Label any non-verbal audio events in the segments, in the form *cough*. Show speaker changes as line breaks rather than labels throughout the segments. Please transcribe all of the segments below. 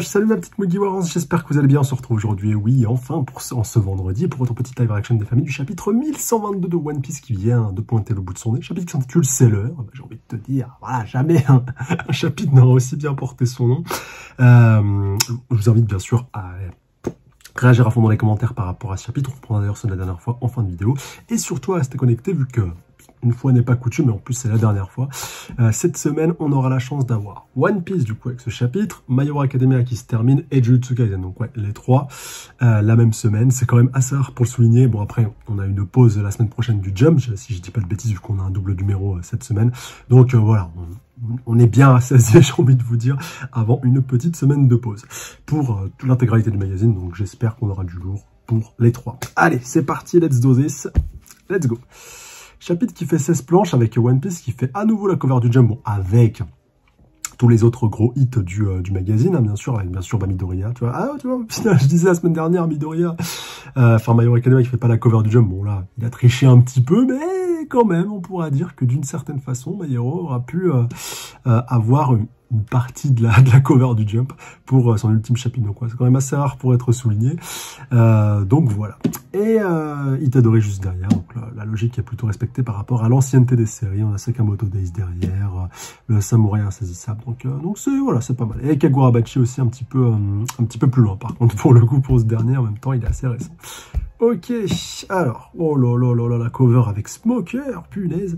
Salut ma petite Mugiwara, j'espère que vous allez bien, on se retrouve aujourd'hui, oui, enfin, pour en ce vendredi, pour votre petite live reaction des familles du chapitre 1122 de One Piece qui vient de pointer le bout de son nez, chapitre qui s'intitule C'est l'heure, bah, j'ai envie de te dire, voilà, jamais un, chapitre n'aura aussi bien porté son nom. Euh, je vous invite bien sûr à réagir à fond dans les commentaires par rapport à ce chapitre, on reprendra d'ailleurs ça la dernière fois en fin de vidéo, et surtout à rester connecté vu que une fois n'est pas coutume, mais en plus c'est la dernière fois. Euh, cette semaine, on aura la chance d'avoir One Piece du coup avec ce chapitre, My Hero Academia qui se termine et Jujutsu Kaisen. Donc ouais, les trois euh, la même semaine. C'est quand même assez rare pour le souligner. Bon après, on a une pause la semaine prochaine du Jump, si je dis pas de bêtises vu qu'on a un double numéro euh, cette semaine. Donc voilà, on, est bien assasié, *laughs* j'ai envie de vous dire, avant une petite semaine de pause pour toute l'intégralité du magazine. Donc j'espère qu'on aura du lourd pour les trois. Allez, c'est parti, let's do this. Let's go. Chapitre qui fait 16 planches avec One Piece qui fait à nouveau la cover du Jump, bon, avec tous les autres gros hits du, euh, du magazine, hein, bien sûr, avec bien sûr bah, Midoriya, tu vois. Ah, tu vois, *laughs* je disais la semaine dernière, Midoriya, euh, enfin, My Hero Academia qui fait pas la cover du Jump, bon là, il a triché un petit peu, mais quand même, on pourra dire que d'une certaine façon, My Hero aura pu euh, avoir une, une partie de la, *laughs* de la cover du Jump pour euh, son ultime chapitre. Donc c'est quand même assez rare pour être souligné. Euh, donc voilà. Et euh, Itadori juste derrière. Donc la, logique est plutôt respectée par rapport à l'ancienneté des séries. On a Sakamoto Days derrière, euh, le samouraï insaisissable. Donc donc c'est voilà, c'est pas mal. Et Kagurabachi aussi un petit peu un petit peu plus loin. Par contre pour le coup pour ce dernier en même temps il est assez récent. Ok, alors, oh là là là là, la cover avec Smoker, punaise.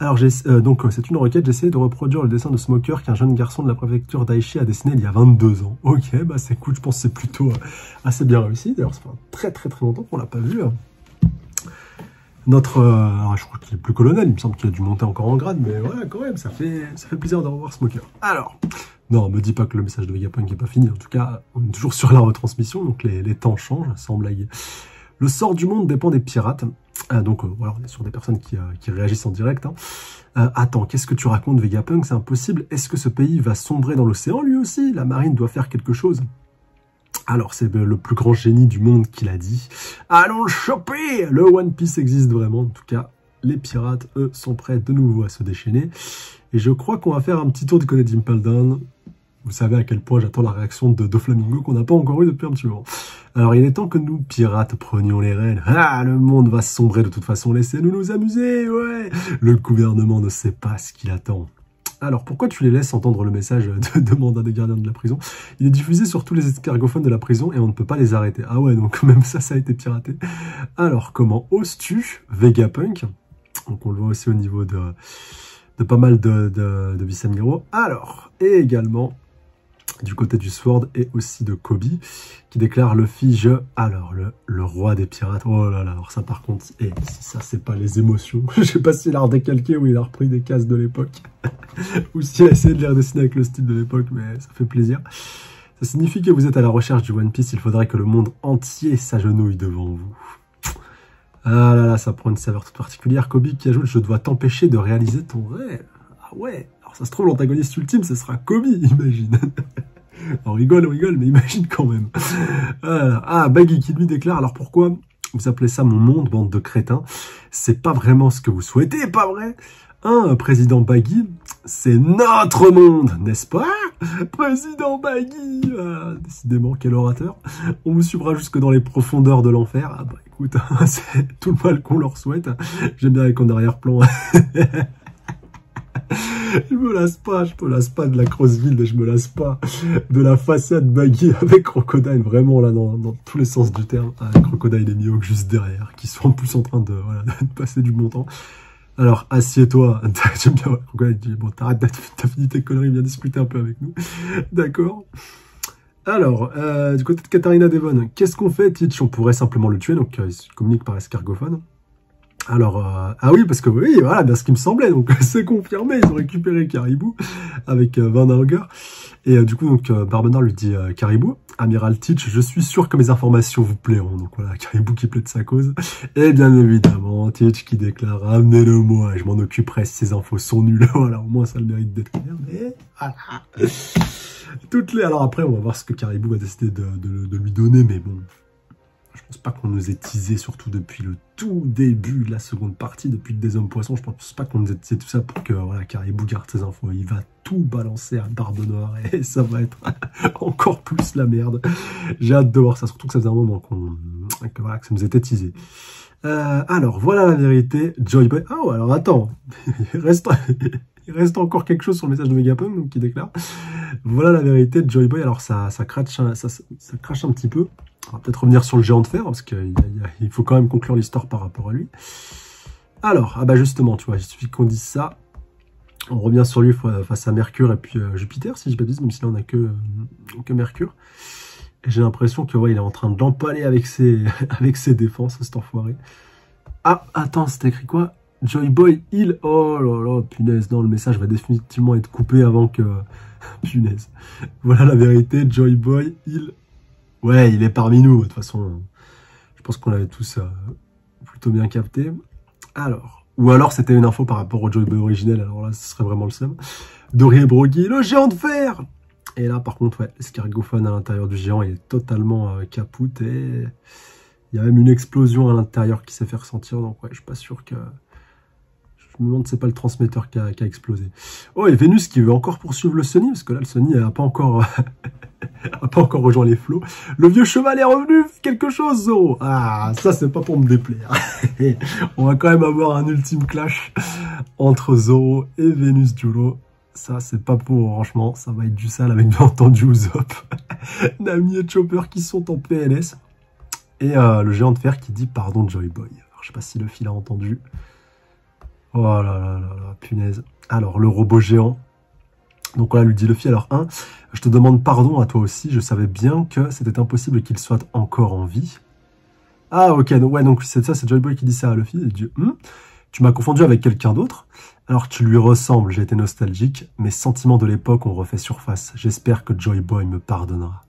Alors, euh, donc c'est une requête, j'ai essayé de reproduire le dessin de Smoker qu'un jeune garçon de la préfecture d'Aichi a dessiné il y a 22 ans. Ok, bah c'est cool, je pense que c'est plutôt euh, assez bien réussi. D'ailleurs, ça fait très très très longtemps qu'on l'a pas vu. Hein. Notre, euh, alors je crois qu'il est plus colonel, il me semble qu'il a dû monter encore en grade, mais voilà, quand même, ça fait, ça fait plaisir de revoir Smoker. Alors, non, me dis pas que le message de Vegapunk n'est pas fini, en tout cas, on est toujours sur la retransmission, donc les, les temps changent, sans blague. Le sort du monde dépend des pirates. Ah, donc euh, voilà, on est sur des personnes qui, euh, réagissent en direct. Hein. Euh, attends, qu'est-ce que tu racontes Vegapunk? C'est impossible. Est-ce que ce pays va sombrer dans l'océan lui aussi? La marine doit faire quelque chose. Alors, c'est le plus grand génie du monde qui l'a dit. Allons le choper Le One Piece existe vraiment. En tout cas, les pirates, eux, sont prêts de nouveau à se déchaîner. Et je crois qu'on va faire un petit tour du côté d'Impel. Vous savez à quel point j'attends la réaction de Doflamingo qu'on n'a pas encore eu depuis un petit moment. Alors il est temps que nous, pirates, prenions les rênes. Ah, le monde va sombrer de toute façon, laissez-nous nous amuser, ouais Le gouvernement ne sait pas ce qu'il attend. Alors, pourquoi tu les laisses entendre le message de, de mandat des gardiens de la prison? Il est diffusé sur tous les escargophones de la prison et on ne peut pas les arrêter. Ah ouais, donc *laughs* même ça, ça a été piraté. Alors, comment oses-tu, Vegapunk? Donc on le voit aussi au niveau de, de pas mal de, de, de Alors, et également du côté du Sword et aussi de Kobe qui déclare Luffy je alors le, roi des pirates. Oh là là alors ça par contre et si ça c'est pas les émotions *laughs* je sais pas s'il a redécalqué ou il a repris des cases de l'époque *laughs* ou s'il a essayé de les redessiner avec le style de l'époque mais ça fait plaisir. Ça signifie que vous êtes à la recherche du One Piece il faudrait que le monde entier s'agenouille devant vous. Ah là là ça prend une saveur toute particulière. Kobe qui ajoute je dois t'empêcher de réaliser ton rêve. Ah ouais alors ça se trouve, l'antagoniste ultime, ce sera Kobe, *laughs* imagine. On rigole, on rigole, mais imagine quand même. ah, Baggy qui lui déclare, alors pourquoi vous appelez ça mon monde, bande de crétins? C'est pas vraiment ce que vous souhaitez, pas vrai? Hein, président Baggy, c'est notre monde, n'est-ce pas? Président Baggy ah, Décidément, quel orateur? On vous suivra jusque dans les profondeurs de l'enfer. Ah bah écoute, *laughs* c'est tout le mal qu'on leur souhaite. J'aime bien avec en arrière-plan. *laughs* je me lasse pas, je me lasse pas de la Crossville, je me lasse pas de la façade baggy *laughs* avec Crocodile, vraiment là, dans, tous les sens du terme, avec Crocodile et Mihawk juste derrière, qui sont en plus en train de, *laughs* passer du bon temps. Alors, assieds-toi. *laughs* J'aime bien, Crocodile bon, t'arrêtes, t'as fini tes conneries, viens discuter un peu avec nous. D'accord alors, euh, du côté de Katharina Devon, qu'est-ce qu'on fait, Teach On pourrait simplement le tuer, donc euh, il se communique par escargophone. Alors, euh, ah oui, parce que oui, voilà, bien ce qui me semblait, donc *laughs* c'est confirmé, ils ont récupéré Caribou avec euh, Van Auger. Et euh, du coup, donc Barbenard lui dit Caribou, Amiral Teach, je suis sûr que mes informations vous plairont. Donc voilà, *laughs* Caribou qui plaît de sa cause. Et bien évidemment, Teach qui déclare, amenez-le moi, je m'en occuperai si ces infos sont nulles. *laughs* voilà, au moins ça le mérite d'être clair, mais voilà. Toutes les... Alors après, on va voir ce que Caribou va décider de, lui donner, mais bon, pense pas qu'on nous ait teasé, surtout depuis le tout début de la seconde partie, depuis des hommes poissons. Je pense pas qu'on nous ait teasé tout ça pour que voilà, Caribou garde ses infos. Il va tout balancer à Barbe Noire et *laughs* ça va être *laughs* encore plus la merde. J'ai hâte de voir ça, surtout que ça faisait un moment qu'on que, voilà, que ça nous était teasé. Euh, alors, voilà la vérité. Joy Boy. Ah, alors attends. *laughs* il, reste, il reste encore quelque chose sur le message de Megapunk donc, qui déclare. Voilà la vérité de Joy Boy. Alors, ça, ça, crache, ça, ça crache un petit peu. On va peut-être revenir sur le géant de fer, parce qu'il il faut quand même conclure l'histoire par rapport à lui. Alors, ah bah justement, tu vois, il suffit qu'on dise ça. On revient sur lui face à Mercure et puis euh, Jupiter, si je ne même si là on n'a que, Mercure. Et j'ai l'impression que ouais, il est en train de l'empaler avec ses, *laughs* avec ses défenses, cet enfoiré. Ah, attends, c'était écrit quoi? Joy Boy, il... Oh là là, punaise, non, le message va définitivement être coupé avant que... *laughs* punaise. Voilà la vérité, Joy Boy, il... Ouais, il est parmi nous, de toute façon. Je pense qu'on l'avait tous euh, plutôt bien capté. Alors, ou alors c'était une info par rapport au Joy Boy originel, alors là, ce serait vraiment le seum. Dorier Brogui, le géant de fer Et là, par contre, ouais, l'escargophone à l'intérieur du géant, il est totalement euh, capoute et il y a même une explosion à l'intérieur qui s'est fait ressentir, donc ouais, je suis pas sûr que... Je me demande c'est pas le transmetteur qui a, explosé. Oh, et Vénus qui veut encore poursuivre le Sony, parce que là, le Sony n'a pas encore... *laughs* a pas encore rejoint les flots. Le vieux cheval est revenu, quelque chose, Zoro. Ah, ça, c'est pas pour me déplaire. *laughs* On va quand même avoir un ultime clash entre Zoro et Vénus Juro. Ça, c'est pas pour, franchement, ça va être du sale avec bien entendu Usopp. *laughs* Nami et Chopper qui sont en PLS. Et euh, le géant de fer qui dit pardon Joy Boy. Alors, je sais pas si le fil a entendu. Oh là là là là, punaise. Alors, le robot géant. Donc voilà, lui dit Luffy, alors 1, je te demande pardon à toi aussi, je savais bien que c'était impossible qu'il soit encore en vie. Ah ok, donc, ouais, donc c'est ça, c'est Joy Boy qui dit ça à Luffy, il dit, hm, tu m'as confondu avec quelqu'un d'autre Alors tu lui ressembles, j'ai été nostalgique, mes sentiments de l'époque ont refait surface, j'espère que Joy Boy me pardonnera.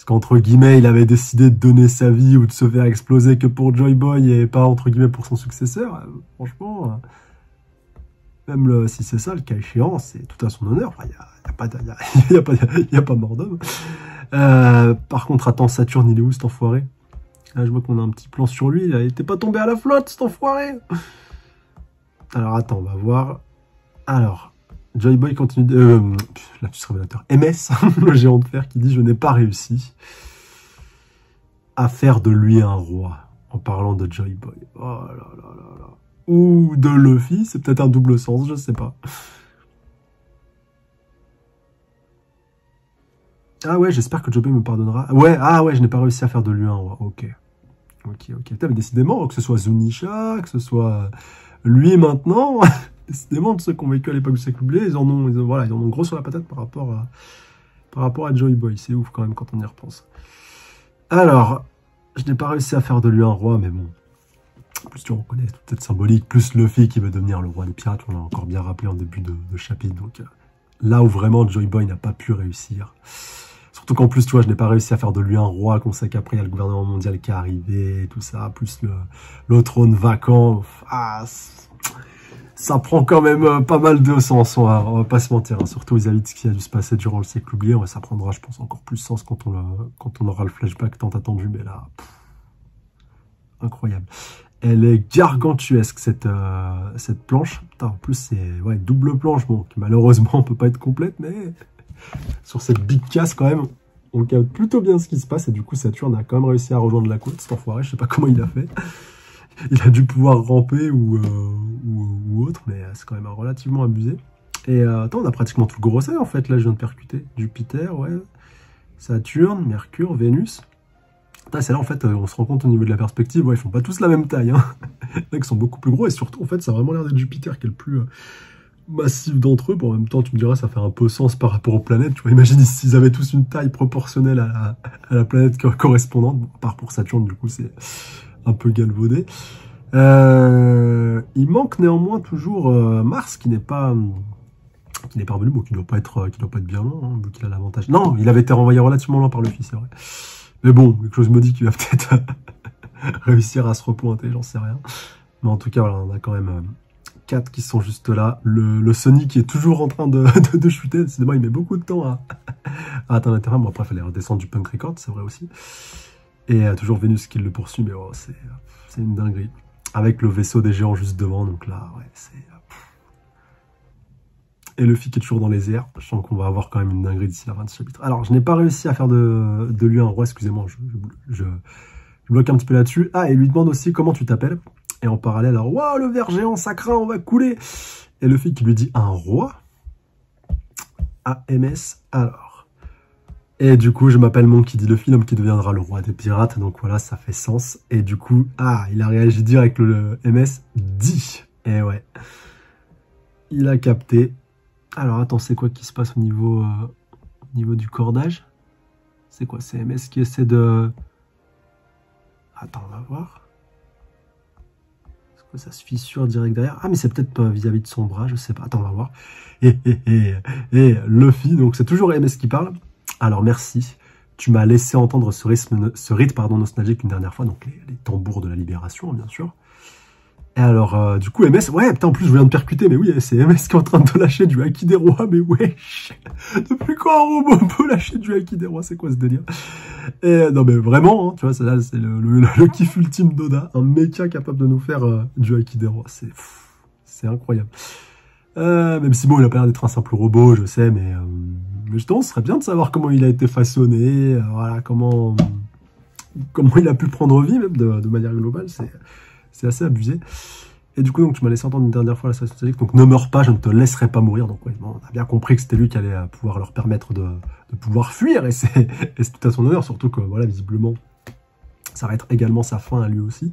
Parce qu'entre guillemets, il avait décidé de donner sa vie ou de se faire exploser que pour Joy Boy et pas entre guillemets pour son successeur. Euh, franchement, euh, même si c'est ça le cas échéant, c'est tout à son honneur. Il n'y a, pas, y a, pas, y a pas mort d'homme. Euh, par contre, attends, Saturne, il est où cet enfoiré? Là, je vois qu'on a un petit plan sur lui. Il n'était pas tombé à la flotte, cet enfoiré Alors, attends, on va voir. Alors, Joy Boy continue de... Euh. MS, *laughs* le géant de fer, qui dit « Je n'ai pas réussi à faire de lui un roi. » En parlant de Joy Boy. Oh là là là là. Ou de Luffy, c'est peut-être un double sens, je sais pas. Ah ouais, j'espère que Joy Boy me pardonnera. Ouais, ah ouais, je n'ai pas réussi à faire de lui un roi. Ok. Ok, ok. mais décidément, que ce soit Zunisha, que ce soit lui maintenant... *laughs* décidément, ceux qui ont vécu à l'époque du siècle oublié, ils en ont, ils en ont gros sur la patate par rapport à, par rapport à Joy Boy. C'est ouf quand même quand on y repense. Alors, je n'ai pas réussi à faire de lui un roi, mais bon. plus, tu reconnais toute cette symbolique, plus Luffy qui veut devenir le roi des pirates, on l'a encore bien rappelé en début de, chapitre. Donc, euh, là où vraiment Joy Boy n'a pas pu réussir. Surtout qu'en plus, tu vois, je n'ai pas réussi à faire de lui un roi, qu'on sait qu'après, il y a le gouvernement mondial qui est arrivé, tout ça, plus le, le trône vacant. Ah, ça prend quand même euh, pas mal de sens, on va, pas se mentir, hein. surtout vis-à-vis de ce qui a dû se passer durant le siècle oublié, ça prendra, je pense, encore plus sens quand on, aura le flashback tant attendu, mais là, incroyable. Elle est gargantuesque, cette, euh, cette planche. en plus, c'est double planche, bon, qui malheureusement *laughs* peut pas être complète, mais *laughs* sur cette big casse, quand même, on capte plutôt bien ce qui se passe, et du coup, Saturne a quand même réussi à rejoindre la côte, cet enfoiré, je sais pas comment il a fait il a dû pouvoir ramper euh, ou, autre, mais c'est quand même relativement abusé. Et euh, attends, on a pratiquement tout le gros en fait, là je viens de percuter. Jupiter, ouais, Saturne, Mercure, Vénus. C'est là en fait, euh, on se rend compte au niveau de la perspective, ouais, ils font pas tous la même taille. Hein. *laughs* ils sont beaucoup plus gros et surtout en fait, ça a vraiment l'air d'être Jupiter qui est le plus massif d'entre eux. Bon, en même temps, tu me diras, ça fait un peu sens par rapport aux planètes. Tu vois, imagine *laughs* s'ils avaient tous une taille proportionnelle à la, planète correspondante. à part pour Saturne, du coup, c'est un peu galvaudé. Euh, il manque néanmoins toujours euh, Mars qui n'est pas qui n'est pas revenu, bon, qui doit pas être qui doit pas être bien loin, hein, vu qu'il a l'avantage. Non, il avait été renvoyé relativement loin par le fils, c'est vrai. Mais bon, quelque chose me dit qu'il va *laughs* peut-être réussir à se repointer, j'en sais rien. Mais en tout cas, voilà, on a quand même euh, quatre qui sont juste là. Le, Sonic qui est toujours en train de, *laughs* de, de chuter. Il met beaucoup de temps à, à atteindre terrain. Bon, après, il fallait redescendre du punk record, c'est vrai aussi. Et a toujours Vénus qui le poursuit, mais oh, c'est une dinguerie. Avec le vaisseau des géants juste devant, donc là, ouais, c'est... Et Luffy qui est toujours dans les airs. Je qu'on va avoir quand même une dinguerie d'ici la fin de ce chapitre. Alors, je n'ai pas réussi à faire de, lui un roi, excusez-moi, je, bloque un petit peu là-dessus. Ah, et lui demande aussi comment tu t'appelles. Et en parallèle, alors, waouh, le ver géant, ça craint, on va couler. Et Luffy qui lui dit un roi. AMS, alors. Et du coup, je m'appelle Monkey D. Luffy, l'homme qui deviendra le roi des pirates. Donc voilà, ça fait sens. Et du coup, ah, il a réagi direct le, MS dit. Et ouais. Il a capté. Alors attends, c'est quoi qui se passe au niveau, euh, au niveau du cordage? C'est quoi C'est MS qui essaie de... Attends, on va voir. Est-ce que ça se fissure direct derrière? Ah, mais c'est peut-être pas vis-à-vis de son bras, je sais pas. Attends, on va voir. *laughs* Et, et Luffy, donc c'est toujours MS qui parle. Alors merci, tu m'as laissé entendre ce rythme, ce rythme pardon, nostalgique une dernière fois, donc les, tambours de la libération, bien sûr. Et alors, euh, du coup, MS, ouais, putain, en plus, je viens de percuter, mais oui, c'est MS qui est en train de lâcher du Haki des Rois, mais wesh. *laughs* Depuis quand un robot peut lâcher du Haki des Rois C'est quoi ce délire? Et non, mais vraiment, hein, tu vois, c'est le, le, le, kiff ultime d'Oda, un méca capable de nous faire euh, du Haki des Rois, c'est c'est incroyable. Euh, même si bon, il a pas l'air d'être un simple robot, je sais, mais, euh, mais justement, ce serait bien de savoir comment il a été façonné, euh, voilà, comment comment il a pu prendre vie, même de, manière globale, c'est assez abusé. Et du coup, donc, tu m'as laissé entendre une dernière fois la société, donc ne meurs pas, je ne te laisserai pas mourir. Donc, ouais, on a bien compris que c'était lui qui allait euh, pouvoir leur permettre de, de pouvoir fuir, *laughs* et c'est tout à son honneur, surtout que, voilà, visiblement, ça va être également sa fin à lui aussi.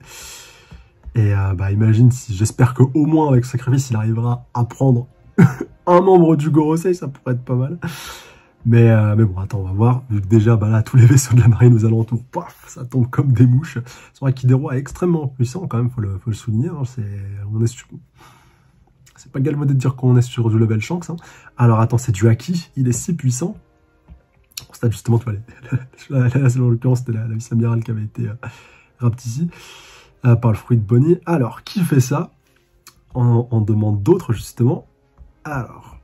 Et euh, bah, imagine si, j'espère qu'au moins avec sacrifice, il arrivera à prendre *laughs* un membre du Gorosei, ça pourrait être pas mal. Mais, euh, mais bon, attends, on va voir. Déjà, bah là, tous les vaisseaux de la marine aux alentours, paf, ça tombe comme des mouches. Son Akidero est extrêmement puissant, quand même, faut le, faut le souligner. Hein. c'est, on. C'est pas galvaudé de dire qu'on est sur du level Shanks. Hein. Alors, attends, c'est du Haki. Il est si puissant. Stade, justement, tu vois, *laughs* l'occurrence, c'était la, la vice-amirale qui avait été euh, ici, euh, par le fruit de Bonnie. Alors, qui fait ça? On, on demande d'autres, justement. Alors,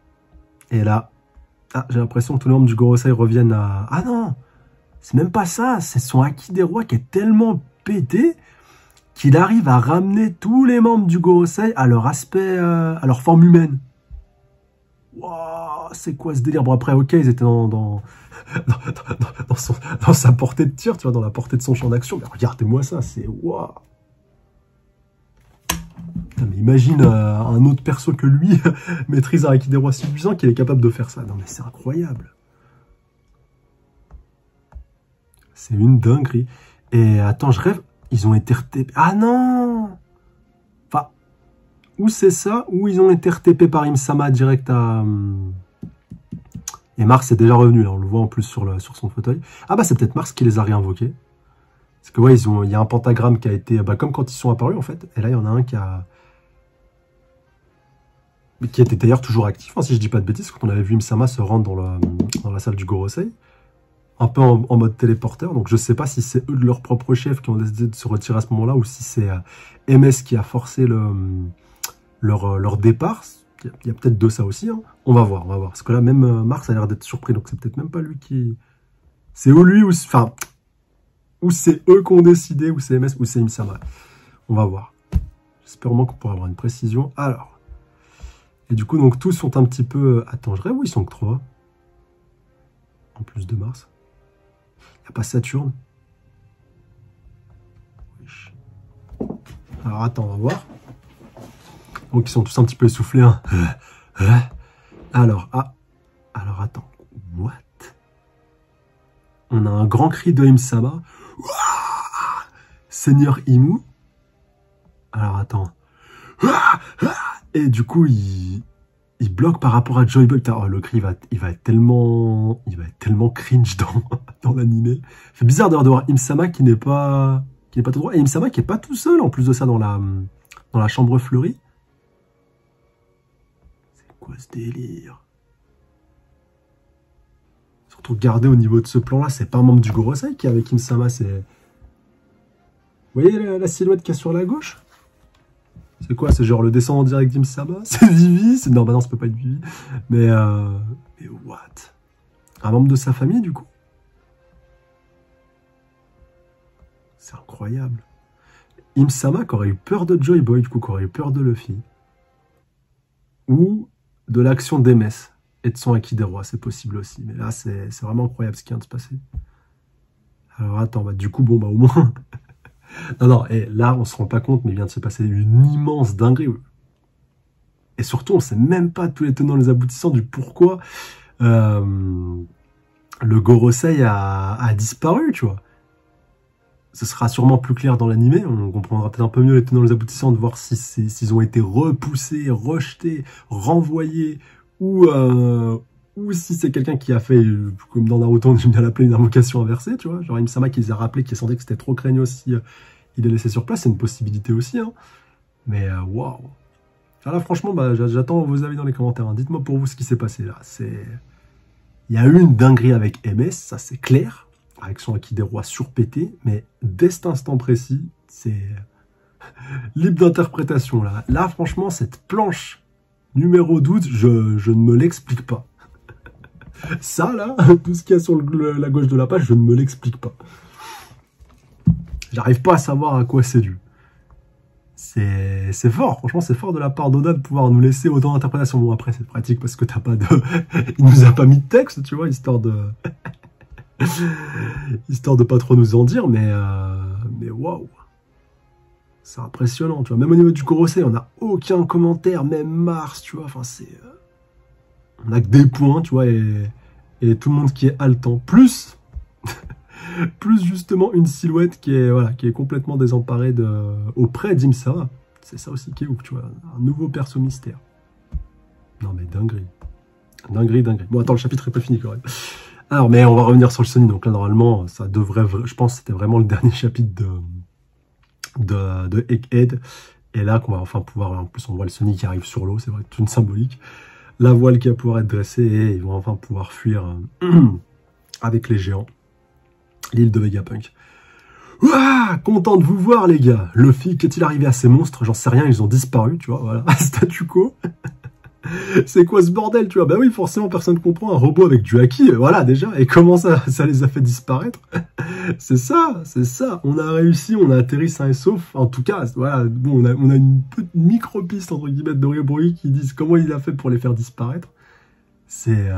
et là, ah, j'ai l'impression que tous les membres du Gorosei reviennent à... Ah non C'est même pas ça, c'est son acquis des rois qui est tellement pété qu'il arrive à ramener tous les membres du Gorosei à leur aspect, euh, à leur forme humaine. Waouh, c'est quoi ce délire? Bon après, ok, ils étaient dans, dans, *laughs* sa portée de tir, tu vois, dans la portée de son champ d'action. Mais regardez-moi ça, c'est imagine euh, un autre perso que lui *laughs* maîtrise un des rois si puissant qu'il est capable de faire ça. Non mais c'est incroyable. C'est une dinguerie. Et attends, je rêve, ils ont été RTP. Ah non Enfin, ou c'est ça, ou ils ont été RTP par Imsama direct à... Hum, et Mars est déjà revenu, là, on le voit en plus sur, son fauteuil. Ah bah c'est peut-être Mars qui les a réinvoqués. Parce que ouais, il y a un pentagramme qui a été, bah, comme quand ils sont apparus en fait. Et là, il y en a un qui a, qui était d'ailleurs toujours actif, hein, si je dis pas de bêtises, quand on avait vu Msama se rendre dans la, dans la salle du Gorosei, un peu en, mode téléporteur, donc je sais pas si c'est eux de leur propre chef qui ont décidé de se retirer à ce moment-là, ou si c'est euh, MS qui a forcé le, leur, euh, leur départ, il y a, peut-être de ça aussi, hein. on va voir, on va voir, parce que là même euh, Mars a l'air d'être surpris, donc c'est peut-être même pas lui qui... C'est ou lui, ou... Enfin, ou c'est eux qui ont décidé, ou c'est MS, ou c'est Imsama. On va voir. J'espère au moins qu'on pourra avoir une précision. Alors, et du coup, donc tous sont un petit peu... Euh, attends, je rêve où ils sont que trois En plus de Mars. Il n'y a pas Saturne Alors attends, on va voir. Donc ils sont tous un petit peu essoufflés. Hein. Alors, ah. Alors attends. What? On a un grand cri de Imsama. Seigneur Imu. Alors attends. Et du coup, il, bloque par rapport à Joy Boy. Oh, le cri, va, être tellement, il va tellement cringe dans, *laughs* dans l'animé. C'est bizarre d'avoir de voir Imsama qui n'est pas, qui n'est pas tout droit. Et Imsama qui est pas tout seul, en plus de ça, dans la, chambre fleurie. C'est quoi ce délire? Surtout, regardez au niveau de ce plan-là, c'est pas un membre du Gorosei qui est avec Imsama, c'est... Vous voyez la, la silhouette qui est sur la gauche? C'est quoi C'est genre le descendant direct d'Imsama *laughs* C'est Vivi Non, bah non, ça peut pas être Vivi. Mais, euh... Mais what? Un membre de sa famille, du coup? C'est incroyable. Imsama qui aurait eu peur de Joy Boy, du coup, qui aurait eu peur de Luffy. Ou de l'action d'Emes et de son acquis des rois, c'est possible aussi. Mais là, c'est vraiment incroyable ce qui vient de se passer. Alors attends, bah, du coup, bon, bah au moins... *laughs* non, non, et là, on se rend pas compte, mais il vient de se passer une immense dinguerie. Et surtout, on sait même pas tous les tenants les aboutissants du pourquoi euh, le Gorosei a, disparu, tu vois ce sera sûrement plus clair dans l'animé, on comprendra peut-être un peu mieux les tenants les aboutissants de voir s'ils si ont été repoussés, rejetés, renvoyés, ou, euh, ou si c'est quelqu'un qui a fait, comme dans Naruto, *laughs* j'aime bien l'appeler une invocation inversée, tu vois, genre Imsama qui les a rappelés, qui a senti que c'était trop craigneux si euh, il est laissé sur place, c'est une possibilité aussi, hein. Mais euh, waouh wow. Là, franchement, bah, j'attends vos avis dans les commentaires. Hein. Dites-moi pour vous ce qui s'est passé là. Il y a eu une dinguerie avec MS, ça c'est clair avec son acquis des rois surpété, mais dès cet instant précis, c'est *laughs* libre d'interprétation. Là. là, franchement, cette planche numéro 12, je, je ne me l'explique pas. Ça, là, *laughs* tout ce qu'il y a sur la gauche de la page, je ne me l'explique pas. J'arrive pas à savoir à quoi c'est dû. C'est fort, franchement, c'est fort de la part d'Oda de pouvoir nous laisser autant d'interprétation. Bon, après, c'est pratique parce que t'as pas de... *laughs* Il nous a pas mis de texte, tu vois, histoire de... *laughs* Histoire de pas trop nous en dire, mais euh, mais waouh C'est impressionnant, tu vois. Même au niveau du Corosé, on n'a aucun commentaire, même Mars, tu vois. Enfin, c'est... On a que des points, tu vois, et, tout le monde qui est haletant. Plus... *laughs* plus justement une silhouette qui est, voilà, qui est complètement désemparée de, auprès d'Imsa. C'est ça aussi qui est ouf, tu vois. Un nouveau perso mystère. Non mais dinguerie. Dinguerie, dinguerie. Bon, attends, le chapitre est pas fini quand même. Alors, mais on va revenir sur le Sony. Donc là, normalement, ça devrait, je pense, c'était vraiment le dernier *laughs* chapitre de, de, de Egghead. Et là, qu'on va enfin pouvoir, en plus, on voit le Sony qui arrive sur l'eau, c'est vrai, toute une symbolique. La voile qui va pouvoir être dressée et ils vont enfin pouvoir fuir euh, *clears throat* avec les géants. L'île de Vegapunk. Ouah, content de vous voir, les gars. Luffy, qu'est-il arrivé à ces monstres? J'en sais rien, ils ont disparu, tu vois, voilà. *laughs* Statu quo. *laughs* c'est quoi ce bordel, tu vois? Bah oui, forcément, personne ne comprend un robot avec du haki, euh, voilà, déjà. Et comment ça, *laughs* ça les a fait disparaître? *laughs* C'est ça, c'est ça. On a réussi, on a atterri sain et sauf. En tout cas, voilà, bon, on a, une petite micro-piste, entre guillemets, de bruit qui disent comment il a fait pour les faire disparaître. C'est... Euh...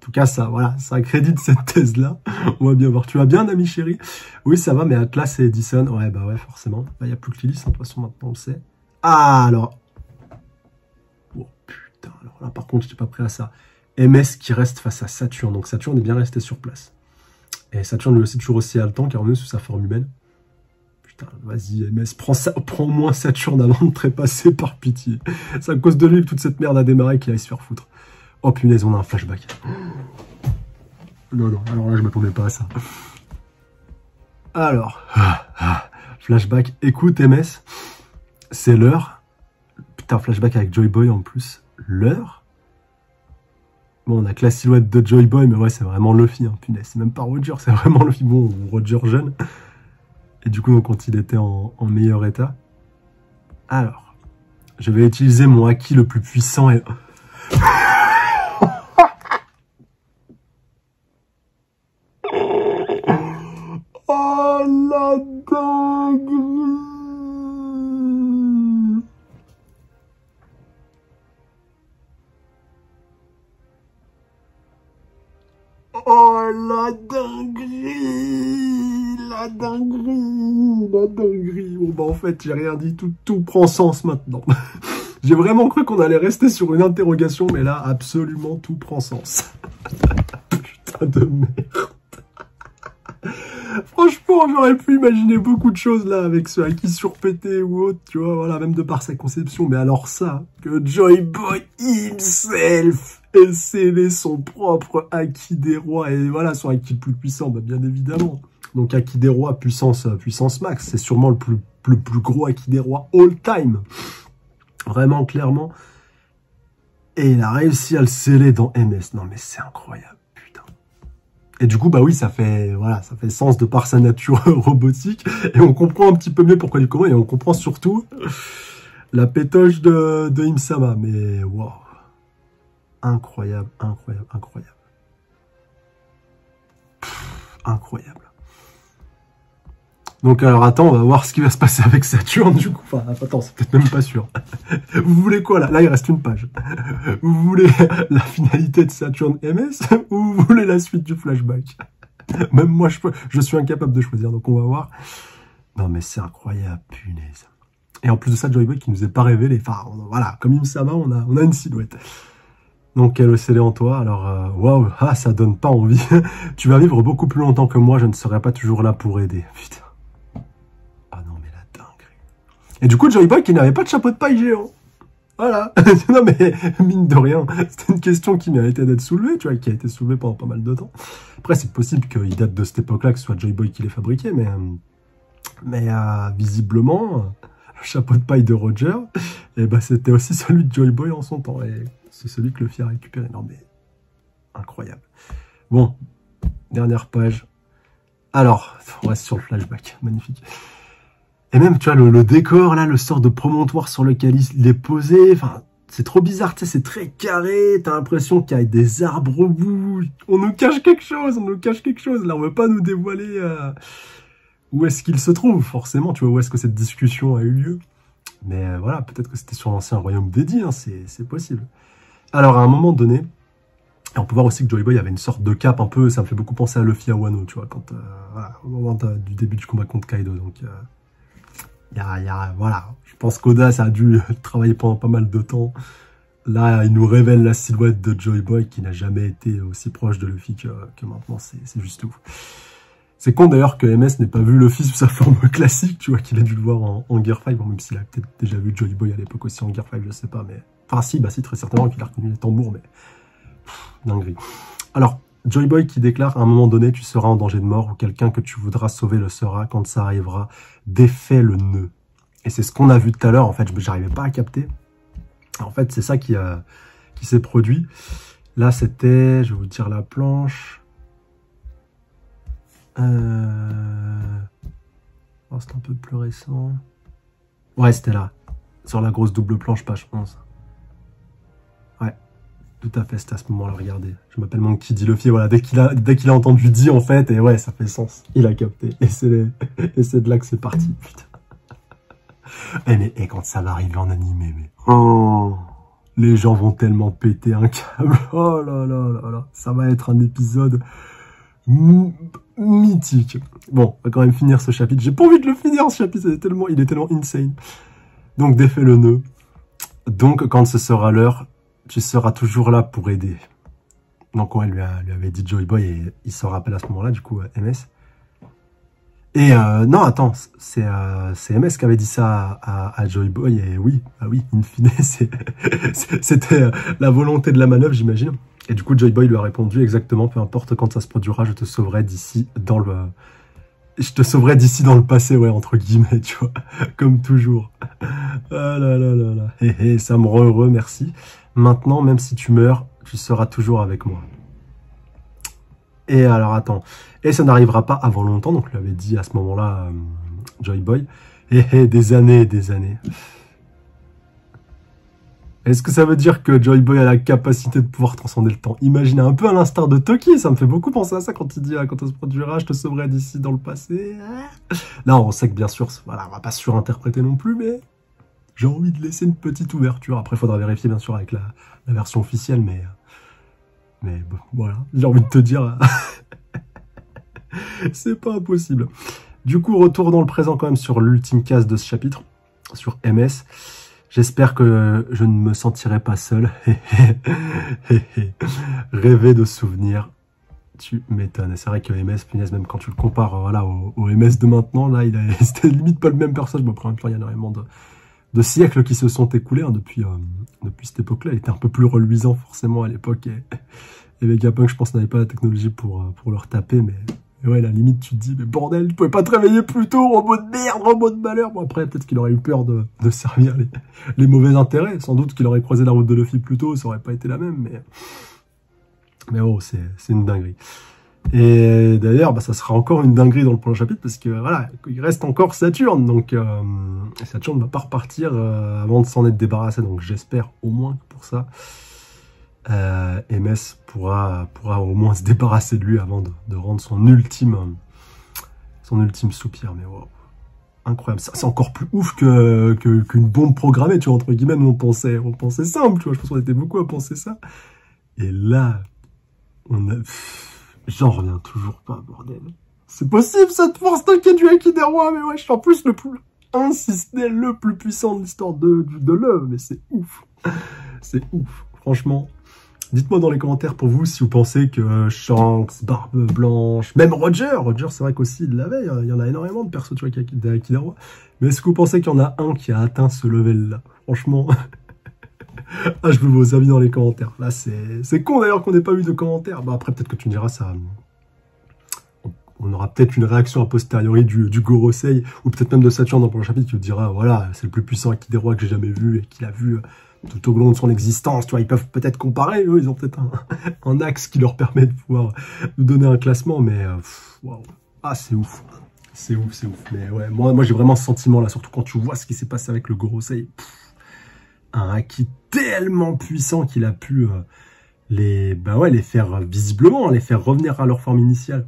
En tout cas, ça, voilà, ça crédite cette thèse-là. On va bien voir. Tu vas bien, ami chéri? Oui, ça va, mais Atlas et Edison, ouais, bah ouais, forcément. Il bah, n'y a plus que hein, de toute façon, maintenant, on le sait. Ah, alors, alors là, par contre, je pas prêt à ça. MS qui reste face à Saturne. Donc Saturne est bien resté sur place. Et Saturne lui aussi toujours aussi haletant, car on est sous sa forme humaine. Putain, vas-y, MS, prends, ça, prends moins Saturne avant de trépasser *laughs* par pitié. C'est à cause de lui que toute cette merde a démarré qu'il aille se faire foutre. Oh punaise, on a un flashback. Non, non, alors là, je m'attendais pas à ça. Alors, flashback, écoute MS, c'est l'heure. Putain, flashback avec Joy Boy en plus l'heure. Bon, on a que la silhouette de Joy Boy, mais ouais, c'est vraiment Luffy, hein, punaise. C'est même pas Roger, c'est vraiment Luffy. Bon, Roger jeune. Et du coup, quand il était en, meilleur état. Alors, je vais utiliser mon Haki le plus puissant et... *laughs* oh la dingue en fait, j'ai rien dit. Tout, tout prend sens maintenant. *laughs* j'ai vraiment cru qu'on allait rester sur une interrogation, mais là, absolument tout prend sens. *laughs* Putain de merde Franchement, j'aurais pu imaginer beaucoup de choses là avec ce acquis surpété ou autre, tu vois, voilà, même de par sa conception. Mais alors ça, que Joy Boy himself ait scellé son propre acquis des rois et voilà, son acquis le plus puissant, bah, bien évidemment. Donc des rois, puissance, puissance max, c'est sûrement le plus, le plus gros rois all time. Vraiment, clairement. Et il a réussi à le sceller dans MS. Non mais c'est incroyable. Et du coup, bah oui, ça fait, voilà, ça fait sens de par sa nature *laughs* robotique. Et on comprend un petit peu mieux pourquoi il comment. Et on comprend surtout la pétoche de, de Imsama. Mais waouh. Incroyable, incroyable, incroyable. incroyable. Donc alors attends, on va voir ce qui va se passer avec Saturne du coup. Enfin attends, c'est peut-être même pas sûr. *laughs* Vous voulez quoi là? Là il reste une page. *laughs* Vous voulez *laughs* la finalité de Saturne MS ou vous voulez la suite du flashback? Même moi je, suis incapable de choisir, donc on va voir. Non mais c'est incroyable, punaise. Et en plus de ça, Joy Boy qui nous est pas révélé. Enfin voilà, comme il me on a, on a une silhouette. Donc quel est en toi Alors euh, waouh, ah ça donne pas envie. tu vas vivre beaucoup plus longtemps que moi, je ne serai pas toujours là pour aider. Putain. Et du coup, Joy Boy qui n'avait pas de chapeau de paille géant. Voilà. *laughs* non mais, mine de rien, c'était une question qui méritait d'être soulevée, tu vois, qui a été soulevée pendant pas mal de temps. Après, c'est possible qu'il date de cette époque-là, que ce soit Joy Boy qui l'ait fabriqué, mais, mais euh, visiblement, le chapeau de paille de Roger, eh ben, c'était aussi celui de Joy Boy en son temps. Et c'est celui que le fit a récupéré. Non mais, incroyable. Bon, dernière page. Alors, on reste sur le flashback. Magnifique. Et même, tu vois, le, décor, là, le sort de promontoire sur lequel il est posé, enfin, c'est trop bizarre, tu sais, c'est très carré, t'as l'impression qu'il y a des arbres au bout, on nous cache quelque chose, on nous cache quelque chose, là, on veut pas nous dévoiler euh, où est-ce qu'il se trouve, forcément, tu vois, où est-ce que cette discussion a eu lieu. Mais euh, voilà, peut-être que c'était sur l'ancien royaume dédié, hein, c'est possible. Alors, à un moment donné, on peut voir aussi que Joy Boy avait une sorte de cap un peu, ça me fait beaucoup penser à Luffy à Wano, tu vois, quand, euh, voilà, au moment du début du combat contre Kaido, donc... Il y a, voilà, je pense qu'Oda, ça a dû *laughs* travailler pendant pas mal de temps. Là, il nous révèle la silhouette de Joy Boy qui n'a jamais été aussi proche de Luffy que, maintenant. C'est juste ouf. C'est con d'ailleurs que MS n'ait pas vu Luffy sous sa forme *laughs* classique, tu vois, qu'il a dû le voir en, Gear 5, bon, même s'il a peut-être déjà vu Joy Boy à l'époque aussi en Gear 5, je sais pas, mais... Enfin si, bah si, très certainement qu'il a reconnu les tambours, mais... dinguerie. Alors, Joy Boy qui déclare à un moment donné tu seras en danger de mort ou quelqu'un que tu voudras sauver le sera quand ça arrivera. Défais le nœud. Et c'est ce qu'on a vu tout à l'heure, en fait, je n'arrivais pas à capter. En fait, c'est ça qui, a, qui s'est produit. Là, c'était, je vais vous dire la planche. Euh... Oh, c'est un peu plus récent. Ouais, c'était là. Sur la grosse double planche, page 11. Tout à fait, c'était à ce moment-là, regardez. Je m'appelle Monkey D. Luffy, voilà, dès qu'il a, a entendu dit, en fait, et ouais, ça fait sens. Il a capté. *laughs* Et c'est, de là que c'est parti, putain. Eh, mais, et quand ça va arriver en animé, mais, oh, les gens vont tellement péter un câble. *laughs* Oh là là là là, ça va être un épisode mythique. Bon, on va quand même finir ce chapitre. J'ai pas envie de le finir, ce chapitre, est tellement, il est tellement insane. Donc, défait le nœud. Donc, quand ce sera l'heure, tu seras toujours là pour aider. Donc ouais, lui, lui avait dit Joy Boy et il se rappelle à ce moment-là, du coup, MS. Et euh, non, attends, c'est euh, MS qui avait dit ça à, Joy Boy, et oui, bah oui, in fine, *laughs* c'était euh, la volonté de la manœuvre, j'imagine. Et du coup, Joy Boy lui a répondu exactement, peu importe quand ça se produira, je te sauverai d'ici dans le... Je te sauverai d'ici dans le passé, ouais, entre guillemets, *laughs* tu vois, comme toujours. Ah là là là là, hé hé, ça me re-re, merci. Maintenant, même si tu meurs, tu seras toujours avec moi. Et alors, attends. Et ça n'arrivera pas avant longtemps, donc je l'avais dit à ce moment-là, euh, Joy Boy. Et, des années des années. Est-ce que ça veut dire que Joy Boy a la capacité de pouvoir transcender le temps? Imaginez un peu à l'instar de Toki, ça me fait beaucoup penser à ça quand il dit ah, quand on se produira, je te sauverai d'ici dans le passé. Là, on sait que bien sûr, voilà, on va pas surinterpréter non plus, mais j'ai envie de laisser une petite ouverture. Après, il faudra vérifier bien sûr avec la, version officielle, mais, mais voilà, j'ai envie de te dire, *laughs* c'est pas impossible. Du coup, retour dans le présent quand même sur l'ultime case de ce chapitre, sur MS. J'espère que je ne me sentirai pas seul. *laughs* Rêver de souvenirs, tu m'étonnes. C'est vrai que MS, punaise, même quand tu le compares voilà, au, MS de maintenant, là, il *laughs* c'était limite pas le même personnage. Après, même il y a énormément de, siècles qui se sont écoulés hein, depuis, euh, depuis cette époque-là. Il était un peu plus reluisant forcément à l'époque. Et, et Vegapunk, je pense, n'avait pas la technologie pour, euh, pour leur taper. Mais, ouais, la limite, tu te dis, mais bordel, tu pouvais pas te réveiller plus tôt, robot de merde, robot de malheur. Bon, après, peut-être qu'il aurait eu peur de, servir les, les mauvais intérêts. Sans doute qu'il aurait croisé la route de Luffy plus tôt, ça aurait pas été la même. Mais, mais oh, c'est une dinguerie. Et d'ailleurs, bah, ça sera encore une dinguerie dans le prochain chapitre parce que voilà, il reste encore Saturne, donc euh, Saturne ne va pas repartir euh, avant de s'en être débarrassé. Donc j'espère au moins que pour ça, euh, MS pourra pourra au moins se débarrasser de lui avant de, rendre son ultime son ultime soupir, mais wow. Incroyable. C'est encore plus ouf que qu'une bombe programmée, tu vois, entre guillemets, nous on pensait, on pensait simple, tu vois, je pense qu'on était beaucoup à penser ça. Et là, on a... J'en reviens toujours pas, bordel. C'est possible cette force, t'inquiète du Haki des rois, mais ouais, je suis en plus le plus, un le plus puissant de l'histoire de, de l'œuvre, mais c'est ouf. C'est ouf. Franchement, Dites-moi dans les commentaires pour vous si vous pensez que Shanks, Barbe Blanche, même Roger, Roger c'est vrai qu'aussi il l'avait, il y en a énormément de persos tu vois, qui rois. Mais est-ce que vous pensez qu'il y en a un qui a atteint ce level-là? Franchement, *laughs* ah, je veux vos avis dans les commentaires. Là c'est con d'ailleurs qu'on n'ait pas eu de commentaires. Bah après peut-être que tu me diras ça... On aura peut-être une réaction a posteriori du, du Gorosei, ou peut-être même de Saturne dans le prochain chapitre qui dira, voilà, c'est le plus puissant rois que j'ai jamais vu, et qu'il a vu tout au long de son existence, tu vois, ils peuvent peut-être comparer, eux, ils ont peut-être un, *laughs* axe qui leur permet de pouvoir nous donner un classement, mais euh, waouh, ah c'est ouf, c'est ouf, c'est ouf. Mais ouais, moi, moi j'ai vraiment ce sentiment là, surtout quand tu vois ce qui s'est passé avec le Gorosei, un haki tellement puissant qu'il a pu euh, les, bah ouais, les faire visiblement, les faire revenir à leur forme initiale.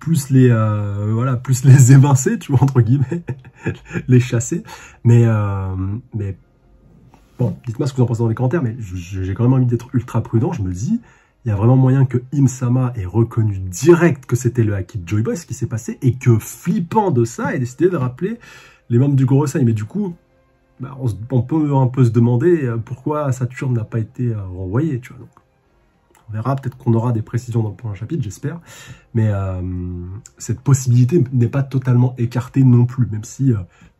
Plus les euh, voilà plus les *laughs* évincer tu vois entre guillemets *laughs* les chasser. Mais mais Bon, dites-moi ce que vous en pensez dans les commentaires, mais j'ai quand même envie d'être ultra prudent. Je me dis, il y a vraiment moyen que Imsama ait reconnu direct que c'était le Haki de Joy Boy, ce qui s'est passé, et que flippant de ça, ait décidé de rappeler les membres du Gorosei. Mais du coup, bah, on, peut un peu se demander euh, pourquoi Saturne n'a pas été euh, renvoyé, tu vois. On verra, peut-être qu'on aura des précisions dans le prochain chapitre, j'espère. Mais euh, cette possibilité n'est pas totalement écartée non plus, même si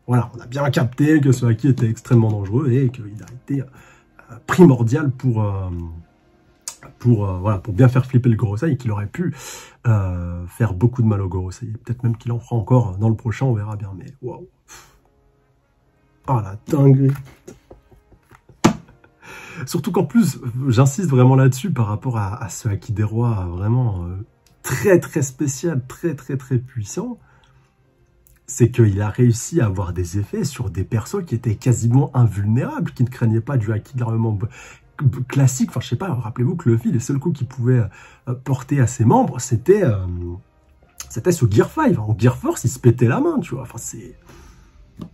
voilà, on a bien capté que ce haki était extrêmement dangereux et qu'il a été euh, primordial pour, euh, euh, pour bien faire flipper le Gorosei et qu'il aurait pu faire beaucoup de mal au Gorosei. Peut-être même qu'il en fera encore dans le prochain, on verra bien, mais waouh. Oh la dinguerie Surtout qu'en plus, j'insiste vraiment là-dessus par rapport à, ce Haki des Rois vraiment très très spécial, très très très puissant c'est qu'il a réussi à avoir des effets sur des persos qui étaient quasiment invulnérables, qui ne craignaient pas du acquis de classique. Enfin, je sais pas, rappelez-vous que Luffy, les seuls coups qu'il pouvait euh, porter à ses membres, c'était euh, c'était sur Gear 5. En Gear Force, il se pétait la main, tu vois. Enfin, c'est...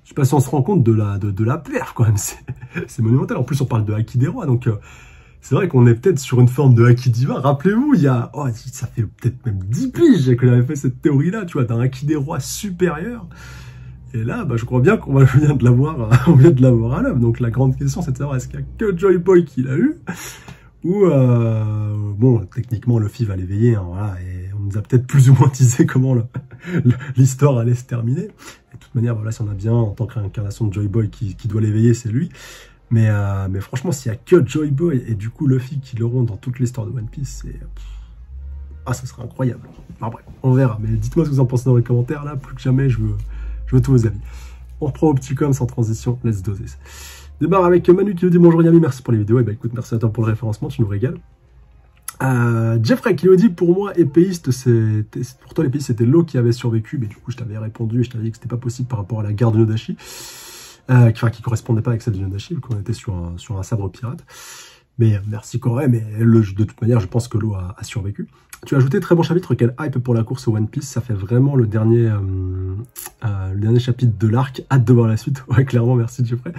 Je sais pas si on se rend compte de la, de, de la perf, quand même. *laughs* C'est monumental. En plus, on parle de Haki des rois, donc... Euh, c'est vrai qu'on est peut-être sur une forme de Haki Diva. Rappelez-vous, il y a, oh, ça fait peut-être même 10 piges que j'avais fait cette théorie-là, tu vois, d'un Haki des rois supérieur. Et là, bah, je crois bien qu'on *laughs* vient de l'avoir, on vient de l'avoir à l'œuvre. Donc la grande question, c'est de savoir est-ce qu'il y a que Joy Boy qui l'a eu? Ou euh, bon, techniquement, Luffy va l'éveiller, hein, voilà, et on nous a peut-être plus ou moins *laughs* teasé comment l'histoire allait se terminer. De toute manière, voilà, si on a bien, en tant qu'incarnation de Joy Boy qui doit l'éveiller, c'est lui. Mais, euh, mais franchement, s'il n'y a que Joy Boy et du coup Luffy qui l'auront dans toute l'histoire de One Piece, c'est... Ah, ça serait incroyable. Enfin bref, on verra. Mais dites-moi ce que vous en pensez dans les commentaires. Là, plus que jamais, je veux, tous vos avis. On reprend au petit com sans transition. Let's do this. Démarre avec Manu qui nous dit bonjour Yami, merci pour les vidéos. Et bah écoute, merci à toi pour le référencement, tu nous régales. Euh, Jeffrey qui nous dit pour moi épéiste pour toi l'épéiste c'était l'eau qui avait survécu mais du coup je t'avais répondu et je t'avais dit que c'était pas possible par rapport à la garde de Nodashi euh, qui, correspondait pas avec celle de Yonashi, qu'on était sur un, sur un sabre pirate. Mais merci Corée, mais de toute manière, je pense que l'eau a, survécu. Tu as ajouté très bon chapitre, quel hype pour la course au One Piece, ça fait vraiment le dernier, euh, euh, le dernier chapitre de l'arc, hâte de voir la suite. *laughs* Clairement, merci Jeffrey.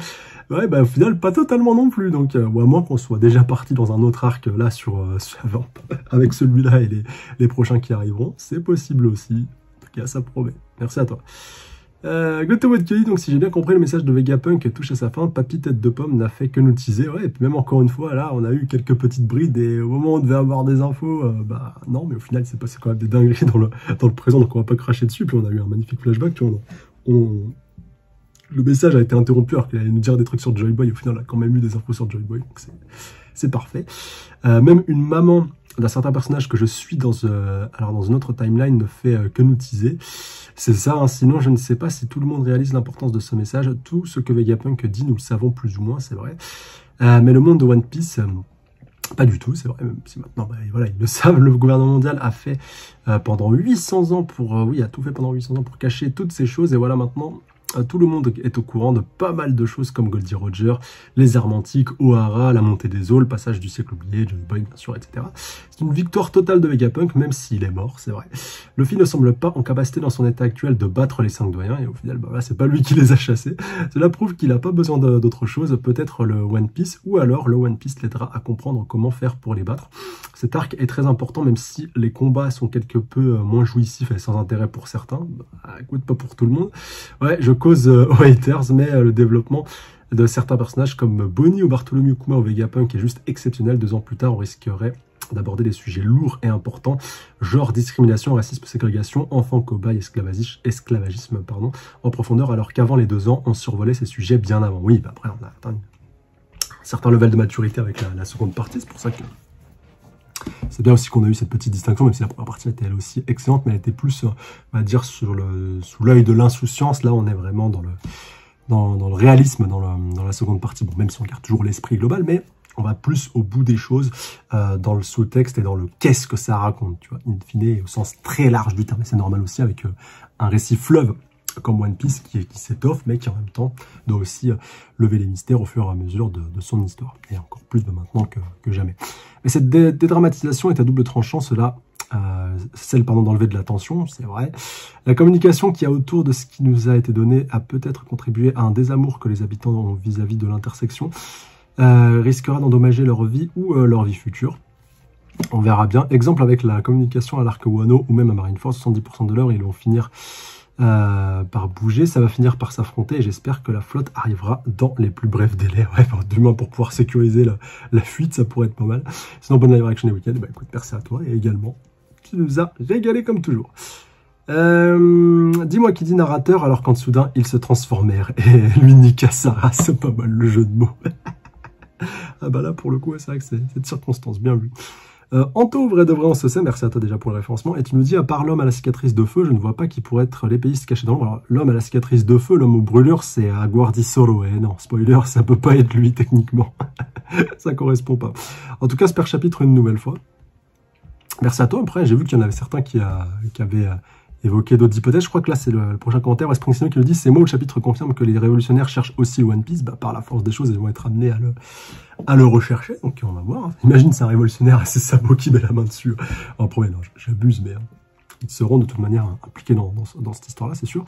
Ouais, bah au final, pas totalement non plus, donc euh, à moins qu'on soit déjà parti dans un autre arc là sur, euh, sur *laughs* avec celui-là et les, les prochains qui arriveront, c'est possible aussi. En tout cas, ça promet. Merci à toi. Euh, Kelly, donc si j'ai bien compris, le message de Vegapunk touche à sa fin. Papy Tête de Pomme n'a fait que nous teaser. Ouais, et puis même encore une fois, là, on a eu quelques petites brides et au moment où on devait avoir des infos, euh, bah non, mais au final, c'est passé quand même des dingueries dans le, dans le présent, donc on va pas cracher dessus. Puis on a eu un magnifique flashback, tu vois. On, le message a été interrompu alors qu'il allait nous dire des trucs sur Joy Boy. Au final, on a quand même eu des infos sur Joy Boy, donc c'est parfait. Euh, même une maman d'un certain personnage que je suis dans, euh, alors dans une autre timeline ne fait euh, que nous teaser. C'est ça, hein. sinon je ne sais pas si tout le monde réalise l'importance de ce message. Tout ce que Vegapunk dit, nous le savons plus ou moins, c'est vrai. Euh, mais le monde de One Piece, pas du tout, c'est vrai, même si maintenant, bah, voilà, ils le *laughs* savent, le gouvernement mondial a fait pendant 800 ans pour, oui, a tout fait pendant 800 ans pour cacher toutes ces choses, et voilà maintenant, tout le monde est au courant de pas mal de choses comme Goldie Roger, les Hermantiques, O'Hara, la montée des eaux, le passage du siècle oublié, Johnny Boy bien sûr, etc. C'est une victoire totale de Vegapunk, même s'il est mort, c'est vrai. Luffy ne semble pas en capacité dans son état actuel de battre les cinq doyens, et au final, bah, c'est pas lui qui les a chassés. Cela prouve qu'il a pas besoin d'autre chose, peut-être le One Piece, ou alors le One Piece l'aidera à comprendre comment faire pour les battre. Cet arc est très important, même si les combats sont quelque peu euh, moins jouissifs et sans intérêt pour certains. Bah, écoute, pas pour tout le monde. Ouais, je cause euh, aux haters, mais euh, le développement de certains personnages comme Bonnie ou Bartholomew Kuma ou Vegapunk est juste exceptionnel. Deux ans plus tard, on risquerait d'aborder des sujets lourds et importants, genre discrimination, racisme, ségrégation, enfants, cobayes, esclavagisme, pardon, en profondeur, alors qu'avant les deux ans, on survolait ces sujets bien avant. Oui, bah après, on a atteint un certain level de maturité avec la, seconde partie, c'est pour ça que c'est bien aussi qu'on a eu cette petite distinction, même si la première partie était elle aussi excellente, mais elle était plus, on va dire, sous l'œil de l'insouciance. Là, on est vraiment dans le, réalisme dans, dans, la seconde partie. Bon, même si on garde toujours l'esprit global, mais on va plus au bout des choses euh, dans le sous-texte et dans le qu'est-ce que ça raconte, tu vois, in fine, au sens très large du terme. Et c'est normal aussi avec euh, un récit fleuve comme One Piece qui, s'étoffe, mais qui en même temps doit aussi euh, lever les mystères au fur et à mesure de, son histoire, et encore plus de maintenant que, jamais. Mais cette dédramatisation est à double tranchant, cela euh, celle pardon d'enlever de l'attention, c'est vrai. La communication qui a autour de ce qui nous a été donné a peut-être contribué à un désamour que les habitants ont vis-à-vis de l'intersection, euh, risquera d'endommager leur vie ou leur vie future. On verra bien. Exemple avec la communication à l'arc Wano ou même à Marineford, 70% de l'heure, ils vont finir euh, par bouger, ça va finir par s'affronter et j'espère que la flotte arrivera dans les plus brefs délais. *laughs* Ouais, du moins pour pouvoir sécuriser la, fuite, ça pourrait être pas mal. Sinon, bonne live action et week-end. Bah écoute, merci à toi et également, tu nous as régalé comme toujours. Euh, Dis-moi qui dit narrateur alors quand soudain ils se transformèrent *laughs* et lui niqua sa race, pas mal le jeu de mots. *laughs* ah bah là pour le coup c'est vrai que c'est cette circonstance, bien vu. Euh, Anto, vrai de vrai, on se sait, merci à toi déjà pour le référencement, et tu nous dis, à part l'homme à la cicatrice de feu, je ne vois pas qui pourrait être l'épéiste caché dans l'ombre. l'homme à la cicatrice de feu, l'homme aux brûlures, c'est Aguardi Solo, et non, spoiler, *laughs* ça peut pas être lui techniquement. *laughs* ça correspond pas. En tout cas, père chapitre une nouvelle fois. Merci à toi, après, j'ai vu qu'il y en avait certains qui, qui avaient évoquer d'autres hypothèses. Je crois que là, c'est le, prochain commentaire. West qui le dit, c'est moi le chapitre confirme que les révolutionnaires cherchent aussi One Piece. Bah, par la force des choses, ils vont être amenés à le, à le rechercher. Donc, on va voir. Imagine, c'est un révolutionnaire et *laughs* c'est Sabo qui met la main dessus. En premier, j'abuse, mais hein, ils seront de toute manière impliqués dans, dans, cette histoire-là, c'est sûr.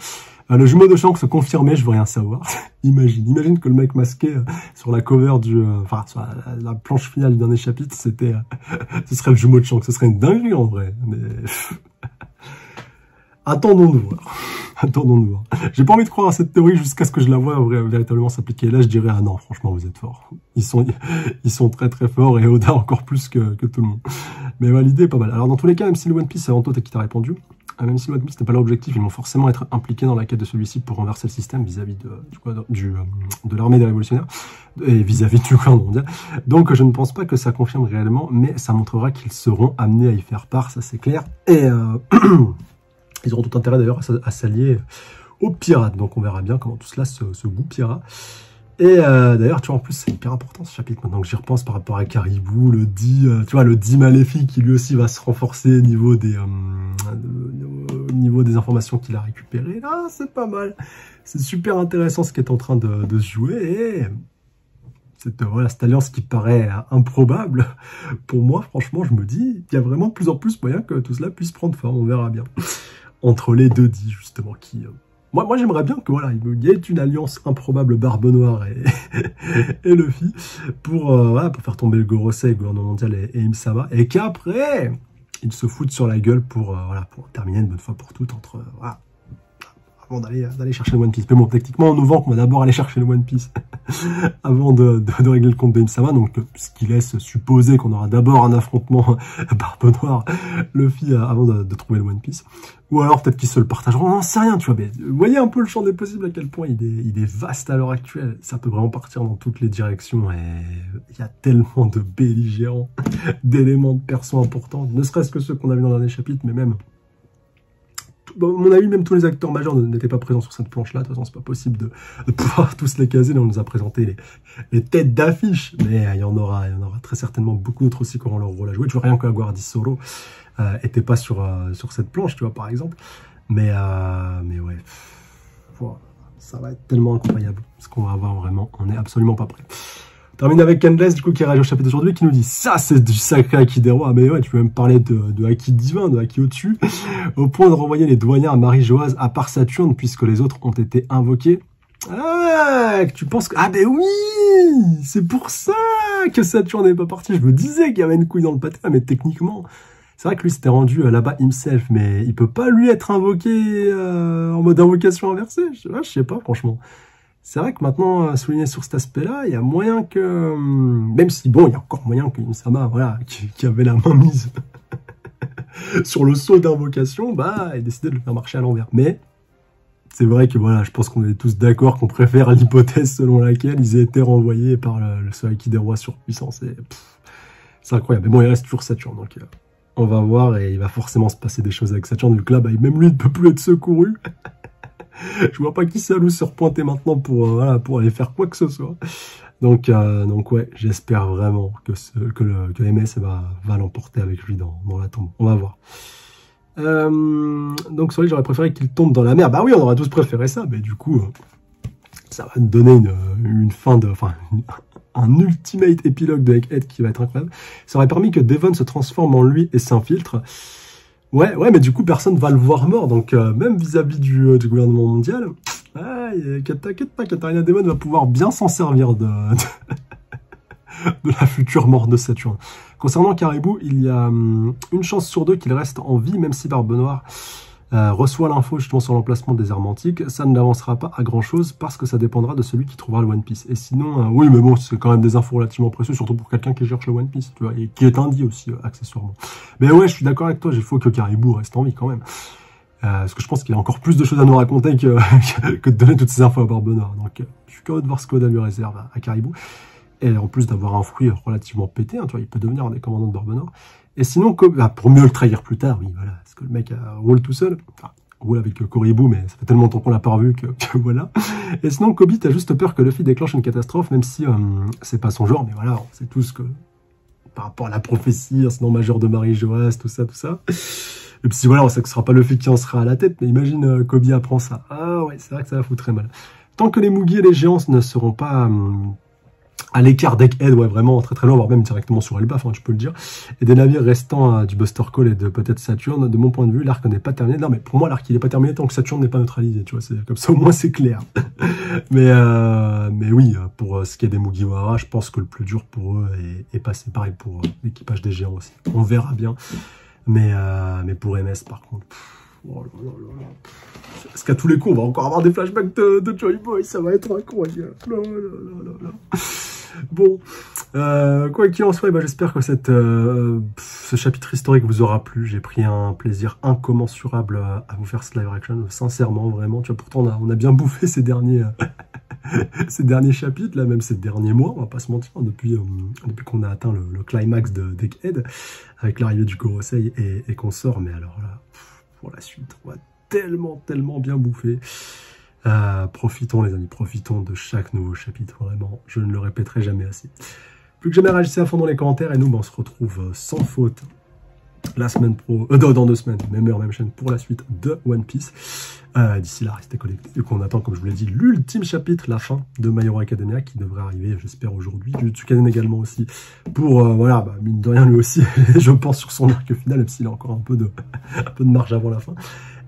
Euh, le jumeau de Shanks se confirmait, je veux rien savoir. *laughs* imagine, imagine que le mec masqué euh, sur la cover du, euh, enfin, sur la, planche finale du dernier chapitre, c'était, *laughs* ce serait le jumeau de Shanks. Ce serait une dinguerie en vrai. Mais Attendons-nous voir. *laughs* Attendons-nous voir. J'ai pas envie de croire à cette théorie jusqu'à ce que je la vois véritablement s'appliquer. Là, je dirais, ah non, franchement, vous êtes forts. Ils sont, *laughs* ils sont très très forts et Oda encore plus que, que tout le monde. Mais l'idée est pas mal. Alors, dans tous les cas, même si le One Piece, c'est Anto qui t'a répondu, euh, même si le One Piece n'est pas leur objectif, ils vont forcément être impliqués dans la quête de celui-ci pour renverser le système vis-à-vis de, euh, de l'armée des révolutionnaires et vis-à-vis du gouvernement mondial. Donc, je ne pense pas que ça confirme réellement, mais ça montrera qu'ils seront amenés à y faire part, ça c'est clair. Et, euh, *clears throat* Ils auront tout intérêt d'ailleurs à, s'allier aux pirates. Donc on verra bien comment tout cela se, se goupillera. Et euh, d'ailleurs, tu vois, en plus, c'est hyper important ce chapitre maintenant que j'y repense par rapport à Caribou, le dit, euh, tu vois, le dit maléfique qui lui aussi va se renforcer au niveau des, euh, des informations qu'il a récupérées. Ah, c'est pas mal. C'est super intéressant ce qui est en train de, se jouer. Et cette alliance qui paraît improbable, pour moi, franchement, je me dis, il y a vraiment de plus en plus moyen que tout cela puisse prendre forme. On verra bien entre les deux dits, justement, qui... Euh, moi, moi j'aimerais bien que voilà, il y ait une alliance improbable Barbe Noire et, *laughs* et Luffy pour, euh, voilà, pour faire tomber le Gorosei, le gouvernement mondial et, et Imsama, et qu'après, ils se foutent sur la gueule pour, euh, voilà, pour terminer une bonne fois pour toutes entre, voilà, avant d'aller chercher le One Piece. Mais bon, techniquement, on nous vend qu'on va d'abord aller chercher le One Piece *laughs* avant de, régler le compte de. Donc, ce qui laisse supposer qu'on aura d'abord un affrontement *laughs* Barbe Noire, Luffy, euh, avant de, trouver le One Piece. Ou alors, peut-être qu'ils se le partageront. On n'en sait rien, tu vois. Mais voyez un peu le champ des possibles, à quel point il est, il est vaste à l'heure actuelle. Ça peut vraiment partir dans toutes les directions. Et il y a tellement de belligérants, *laughs* d'éléments de perso importants. Ne serait-ce que ceux qu'on a vu dans le dernier chapitre, mais même mon avis, même tous les acteurs majeurs n'étaient pas présents sur cette planche-là. De toute façon, c'est pas possible de, pouvoir *laughs* tous les caser. on nous a présenté les, têtes d'affiche, mais euh, il y en aura, il y en aura très certainement beaucoup d'autres aussi qui auront leur rôle à jouer. Tu vois, rien que Guardi Solo euh, était pas sur euh, sur cette planche, tu vois, par exemple. Mais mais ouais, ça va être tellement incroyable ce qu'on va avoir vraiment. On n'est absolument pas prêt. Termine avec Endless, du coup, qui réagit au chapitre d'aujourd'hui, qui nous dit ça, c'est du sacré Haki des rois. Mais ouais, tu peux même parler de, de Haki divin, de Haki au-dessus, *laughs* au point de renvoyer les doyens à Marie-Joase à part Saturne, puisque les autres ont été invoqués. Ah, tu penses que... Ah ben oui C'est pour ça que Saturne n'est pas parti. Je me disais qu'il y avait une couille dans le pâté, mais techniquement... C'est vrai que lui s'était rendu euh, là-bas himself, mais il peut pas lui être invoqué euh, en mode invocation inversée. Je, je sais pas, franchement c'est vrai que maintenant, euh, souligner sur cet aspect-là, il y a moyen que, hum, même si bon, il y a encore moyen que Insama, voilà, *laughs* qui, avait la main mise *laughs* sur le saut d'invocation, bah, ait décidé de le faire marcher à l'envers. Mais, c'est vrai que voilà, je pense qu'on est tous d'accord qu'on préfère l'hypothèse selon laquelle ils aient été renvoyés par le, le qui des rois surpuissance. C'est incroyable. Mais bon, il reste toujours Saturne, donc euh, on va voir et il va forcément se passer des choses avec Saturne, vu que là, bah, même lui ne peut plus être secouru. *laughs* je vois pas qui à se repointer maintenant pour, euh, voilà, pour aller faire quoi que ce soit. Donc, euh, donc ouais, j'espère vraiment que, que, le, MS va, l'emporter avec lui dans, dans la tombe. On va voir. Euh, donc, sur j'aurais préféré qu'il tombe dans la mer. Bah oui, on aurait tous préféré ça, mais du coup, ça va nous donner une, une fin de, enfin, un ultimate épilogue de Egghead qui va être incroyable. Ça aurait permis que Devon se transforme en lui et s'infiltre. Ouais, ouais, mais du coup, personne va le voir mort. Donc, euh, même vis-à-vis du, euh, gouvernement mondial, t'inquiète pas, Katarina Demon va pouvoir bien s'en servir de, *laughs* de, la future mort de Saturne. Concernant Caribou, il y a hum, une chance sur deux qu'il reste en vie, même si Barbe Noire euh, reçoit l'info justement sur l'emplacement des armes antiques, ça ne l'avancera pas à grand chose parce que ça dépendra de celui qui trouvera le One Piece. Et sinon, euh, oui, mais bon, c'est quand même des infos relativement précieuses, surtout pour quelqu'un qui cherche le One Piece, tu vois, et qui est indie aussi, euh, accessoirement. Mais ouais, je suis d'accord avec toi, il faut que Caribou reste en vie quand même. parce que je pense qu'il y a encore plus de choses à nous raconter que, *laughs* de donner toutes ces infos à Barbe Donc, je suis curieux de voir ce qu'Oda lui réserve à, Caribou. Et en plus d'avoir un fruit relativement pété, hein, tu vois, il peut devenir un des commandants de Barbe Et sinon, bah, pour mieux le trahir plus tard, oui, voilà, que le mec roule tout seul. Enfin, roule avec Koribou, mais ça fait tellement longtemps qu'on l'a pas revu *laughs* que, voilà. Et sinon, Kobe, t'as juste peur que Luffy déclenche une catastrophe, même si euh, c'est pas son genre, mais voilà, c'est tout ce que par rapport à la prophétie, sinon majeur de Marie-Joas, tout ça, tout ça. Et puis voilà, on sait que ce sera pas Luffy qui en sera à la tête, mais imagine euh, Kobe apprend ça. Ah ouais, c'est vrai que ça va foutre très mal. Tant que les Mugi et les géants ne seront pas hum, à l'écart d'Egghead, ouais, vraiment très très loin, voire même directement sur Elbaf, hein, je peux le dire, et des navires restants euh, du Buster Call et de peut-être Saturne, de mon point de vue, l'arc n'est pas terminé. Non, mais pour moi, l'arc il n'est pas terminé tant que Saturne n'est pas neutralisé, tu vois, c'est comme ça au moins c'est clair. *laughs* mais euh, mais oui, pour euh, ce qui est des Mugiwara, je pense que le plus dur pour eux est, est passé pareil pour l'équipage des géants aussi. On verra bien, mais mais pour MS par contre. Oh là là là Parce qu'à tous les coups, on va encore avoir des flashbacks de, de Joy Boy, ça va être incroyable. Bon, euh, quoi qu'il en soit, bah, j'espère que euh, ce chapitre historique vous aura plu. J'ai pris un plaisir incommensurable à, vous faire ce live action, sincèrement, vraiment. Pourtant, on a, bien *laughs* bouffé ces derniers, euh, *laughs* ces derniers chapitres, là, même ces derniers mois, on va pas se mentir, depuis, depuis qu'on a atteint le, climax de Deckhead, avec l'arrivée du Gorosei et, et qu'on sort. Mais alors là, pour la suite, on va tellement, tellement bien bouffer. Euh, profitons les amis, profitons de chaque nouveau chapitre, vraiment, je ne le répéterai jamais assez. Plus que jamais réagissez à fond dans les commentaires et nous ben, on se retrouve euh, sans faute la semaine pro, euh, dans deux semaines, même heure, même chaîne pour la suite de One Piece. D'ici là, restez connectés. Et qu'on attend, comme je vous l'ai dit, l'ultime chapitre, la fin de My Hero Academia, qui devrait arriver, j'espère, aujourd'hui. Jutsu Kanen également aussi, pour, voilà, bah, mine de rien, lui aussi, *laughs* je pense sur son arc final, même s'il a encore un peu de, *laughs* un peu de marge avant la fin.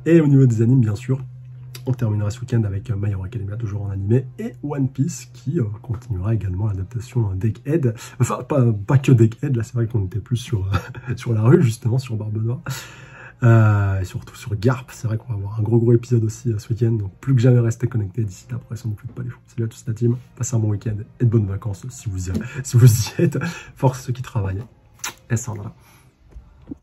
Et au niveau des animes, bien sûr, on terminera ce week-end avec My Hero Academia, toujours en animé, et One Piece, qui euh, continuera également l'adaptation Deckhead. Enfin, pas, pas que Deckhead, là c'est vrai qu'on était plus sur, euh, *laughs* sur la rue, justement, sur Barbe Noire. Euh, et surtout sur Garp, c'est vrai qu'on va avoir un gros gros épisode aussi ce week-end, donc plus que jamais restez connectés d'ici là, pour plus de pas les. Salut à tous la team, passez un bon week-end et de bonnes vacances si vous y, *laughs* si vous y êtes. Force ceux qui travaillent. Et ça.